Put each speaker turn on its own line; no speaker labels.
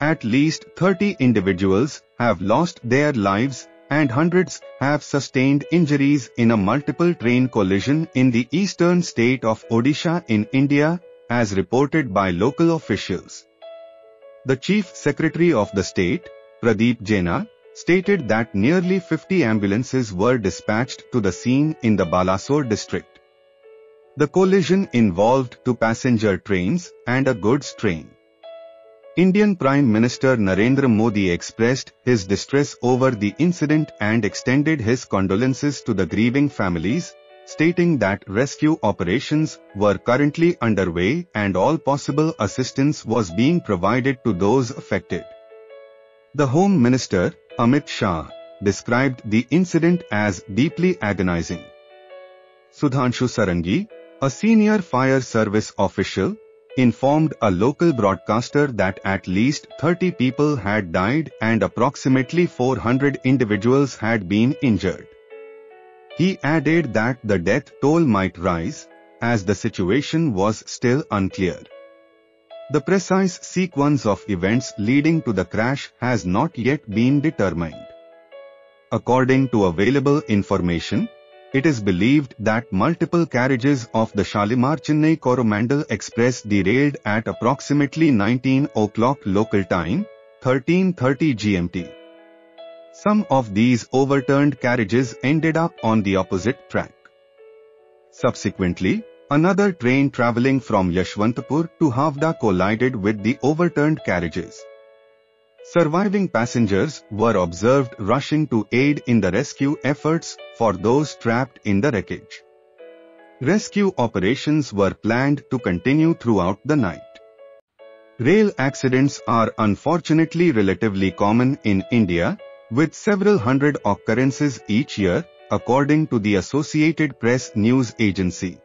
At least 30 individuals have lost their lives and hundreds have sustained injuries in a multiple train collision in the eastern state of Odisha in India, as reported by local officials. The Chief Secretary of the state, Pradeep Jena, stated that nearly 50 ambulances were dispatched to the scene in the Balasore district. The collision involved two passenger trains and a goods train. Indian Prime Minister Narendra Modi expressed his distress over the incident and extended his condolences to the grieving families, stating that rescue operations were currently underway and all possible assistance was being provided to those affected. The Home Minister, Amit Shah, described the incident as deeply agonizing. Sudhanshu Sarangi, a senior fire service official, informed a local broadcaster that at least 30 people had died and approximately 400 individuals had been injured. He added that the death toll might rise, as the situation was still unclear. The precise sequence of events leading to the crash has not yet been determined. According to available information, it is believed that multiple carriages of the Shalimar Chennai Coromandel Express derailed at approximately 19 o'clock local time, 13.30 GMT. Some of these overturned carriages ended up on the opposite track. Subsequently, another train travelling from Yesvantpur to Howrah collided with the overturned carriages. Surviving passengers were observed rushing to aid in the rescue efforts for those trapped in the wreckage. Rescue operations were planned to continue throughout the night. Rail accidents are unfortunately relatively common in India, with several hundred occurrences each year, according to the Associated Press news agency.